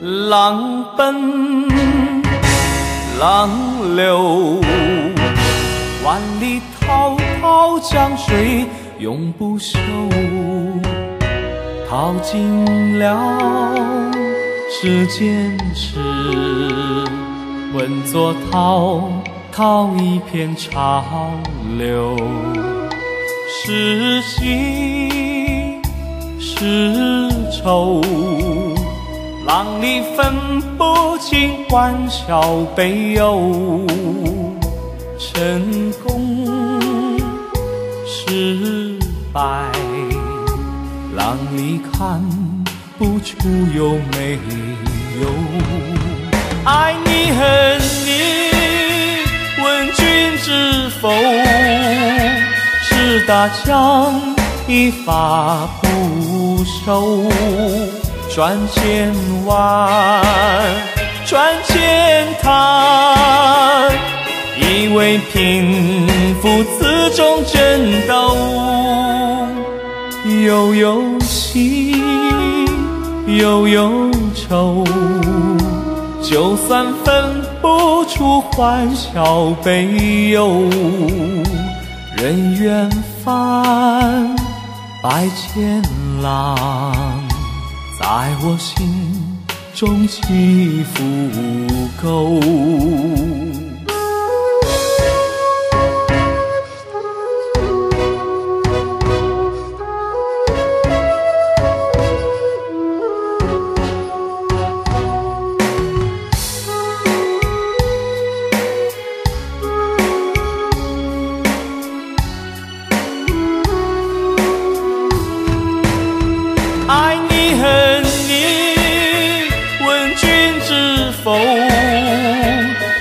浪奔浪流，万里滔滔江水永不休。淘尽了世间事，混作滔滔一片潮流。是喜是愁，浪里分不清欢笑悲忧。成功失败。浪里看不出有没有爱你恨你，问君知否？是大江一发不收，转千弯，转千滩，以为平复此中争斗。悠悠喜，悠悠愁，就算分不出欢笑悲忧，人愿翻百千浪，在我心中起伏够。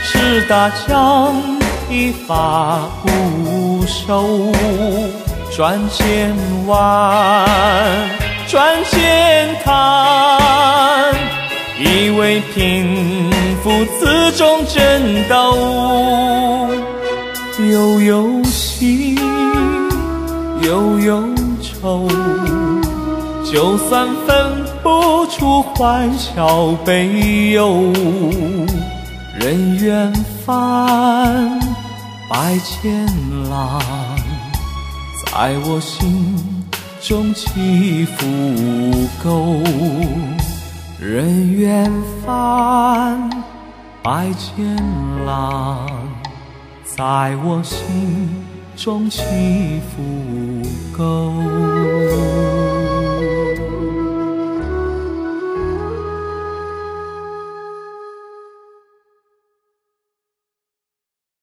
是大江一发不收，转千弯，转千滩，以为平复此中争斗。又有喜，又有愁，就算分不出欢笑悲忧。人愿翻百千浪，在我心中起伏够。人愿翻百千浪，在我心中起伏够。